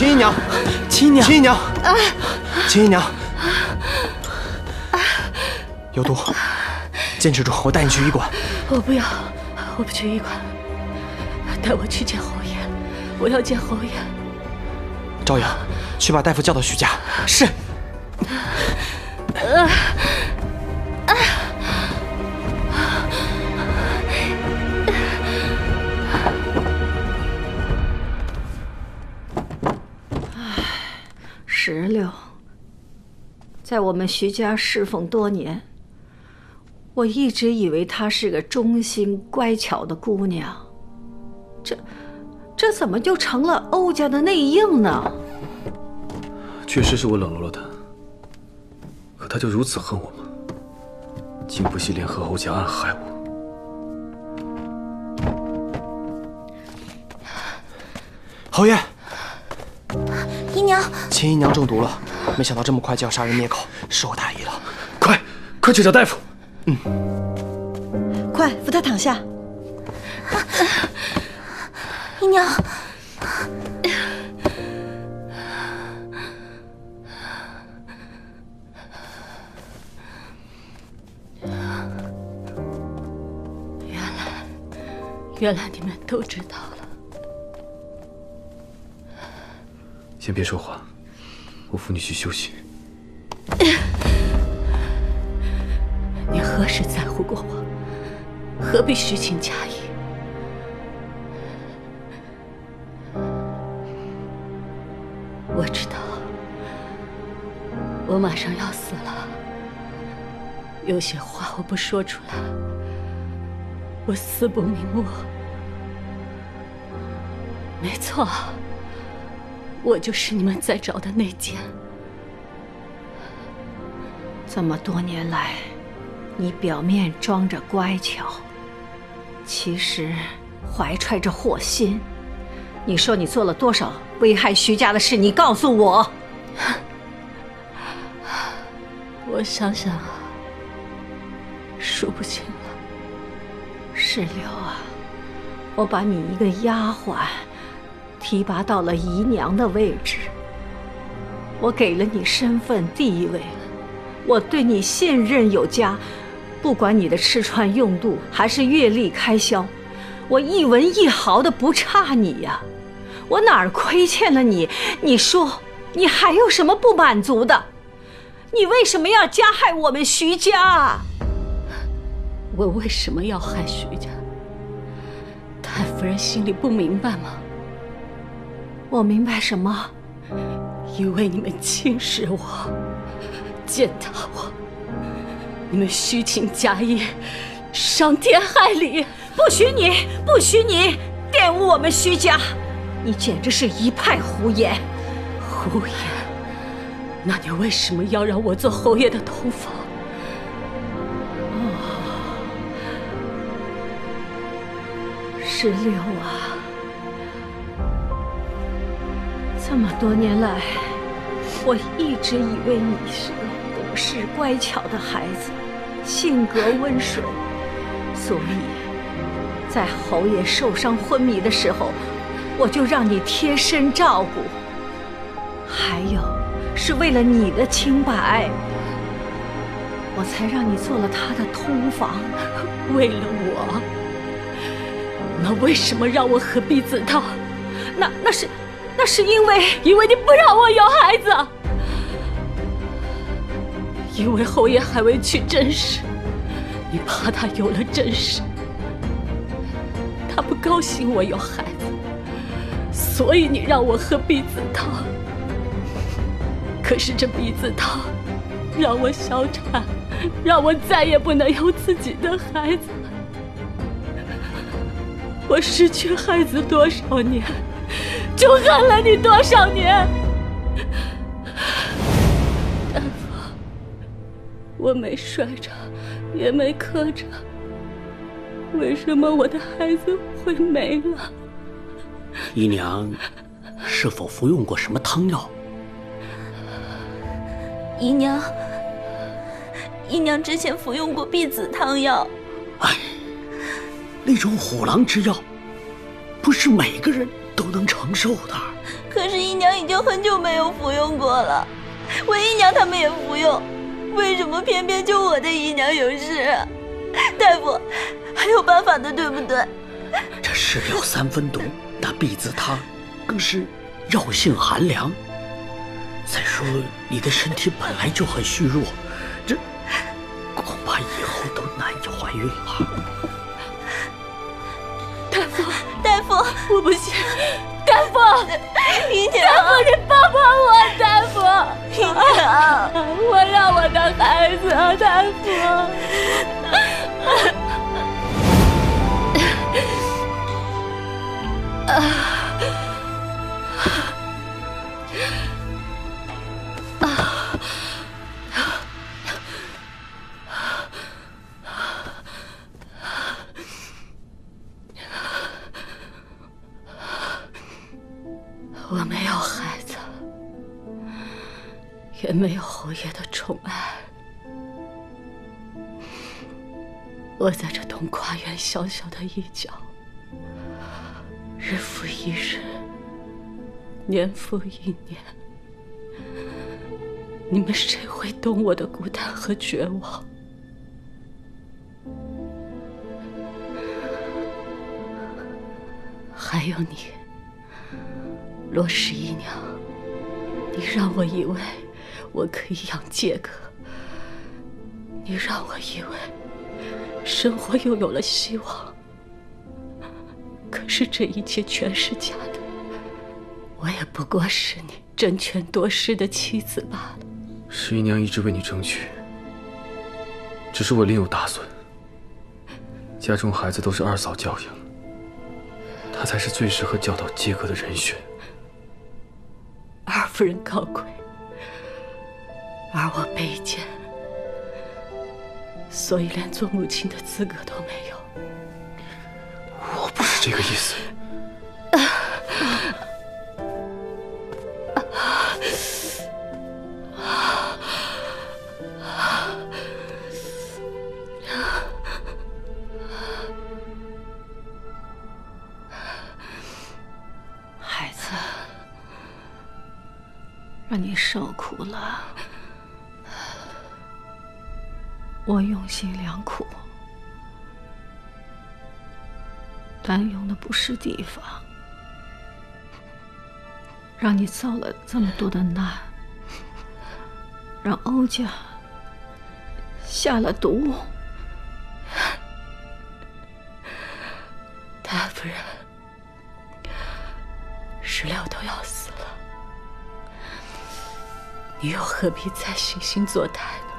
秦姨娘，秦姨娘，秦姨娘，秦姨娘，有毒，坚持住，我带你去医馆。我不要，我不去医馆，带我去见侯爷，我要见侯爷。朝阳，去把大夫叫到徐家。是。石在我们徐家侍奉多年，我一直以为她是个忠心乖巧的姑娘，这，这怎么就成了欧家的内应呢？确实是我冷落了她，可她就如此恨我吗？竟不惜联合欧家暗害我。侯爷，姨娘，秦姨娘中毒了，没想到这么快就要杀人灭口，是我大意了。快，快去找大夫。嗯，快扶他躺下。姨娘，原来，原来你们都知道了。先别说话，我扶你去休息。你何时在乎过我？何必虚情假意？我知道，我马上要死了。有些话我不说出来，我死不瞑目。没错，我就是你们在找的那件。这么多年来，你表面装着乖巧，其实怀揣着祸心。你说你做了多少危害徐家的事？你告诉我。我想想啊，数不清了。石榴啊，我把你一个丫鬟提拔到了姨娘的位置，我给了你身份地位。我对你信任有加，不管你的吃穿用度还是月例开销，我一文一毫的不差你呀。我哪儿亏欠了你？你说，你还有什么不满足的？你为什么要加害我们徐家？我为什么要害徐家？太夫人心里不明白吗？我明白什么？因为你们轻视我。践踏我！你们虚情假意，伤天害理！不许你，不许你玷污我们徐家！你简直是一派胡言！胡言？那你为什么要让我做侯爷的同房？哦，石榴啊，这么多年来，我一直以为你是个。懂事乖巧的孩子，性格温顺，所以，在侯爷受伤昏迷的时候，我就让你贴身照顾。还有，是为了你的清白，我才让你做了他的通房。为了我？那为什么让我喝避子汤？那那是，那是因为，因为你不让我有孩子。因为侯爷还未娶甄氏，你怕他有了甄氏，他不高兴我有孩子，所以你让我喝避子汤。可是这避子汤让我小产，让我再也不能有自己的孩子。我失去孩子多少年，就恨了你多少年。我没摔着，也没磕着，为什么我的孩子会没了？姨娘是否服用过什么汤药？姨娘，姨娘之前服用过避子汤药。哎，那种虎狼之药，不是每个人都能承受的。可是姨娘已经很久没有服用过了，我姨娘他们也服用，为什么偏偏就我的姨娘有事啊？大夫，还有办法的，对不对？这是药三分毒，那避子汤更是药性寒凉。再说你的身体本来就很虚弱，这恐怕以后都难以怀孕了。我不信！大夫，姨娘，大夫，你帮帮我！大夫，姨娘，我要我的孩子，大夫。也没有侯爷的宠爱。我在这东跨院小小的一角，日复一日，年复一年，你们谁会懂我的孤单和绝望？还有你。罗十一娘，你让我以为我可以养杰哥，你让我以为生活又有了希望。可是这一切全是假的，我也不过是你争权夺势的妻子罢了。十一娘一直为你争取，只是我另有打算。家中孩子都是二嫂教养，她才是最适合教导杰哥的人选。二夫人高贵，而我卑贱，所以连做母亲的资格都没有。我不是这个意思。孩子，让你受苦了，我用心良苦。但用的不是地方，让你遭了这么多的难，让欧家下了毒。大夫人，石榴都要死了，你又何必再惺惺作态呢？